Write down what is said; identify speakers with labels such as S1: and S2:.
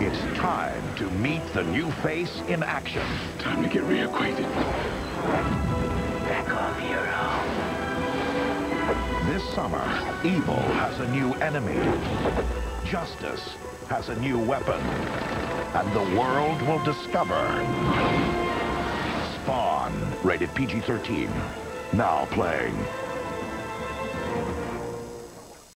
S1: It's time to meet the new face in action.
S2: Time to get reacquainted.
S3: Back off, hero.
S1: This summer, evil has a new enemy. Justice has a new weapon. And the world will discover... Spawn, rated PG-13. Now playing